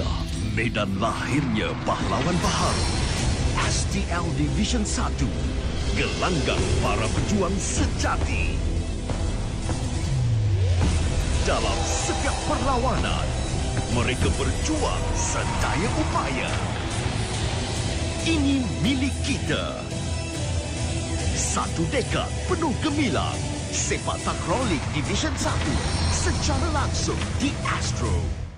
Gaza, medan lahirnya pahlawan baharu. STL Division 1, gelanggang para pejuang sejati. Dalam setiap perlawanan, mereka berjuang sedaya upaya. Ini milik kita. Satu dekad penuh gemilang. Sepak takrolik Division 1 secara langsung di Astro.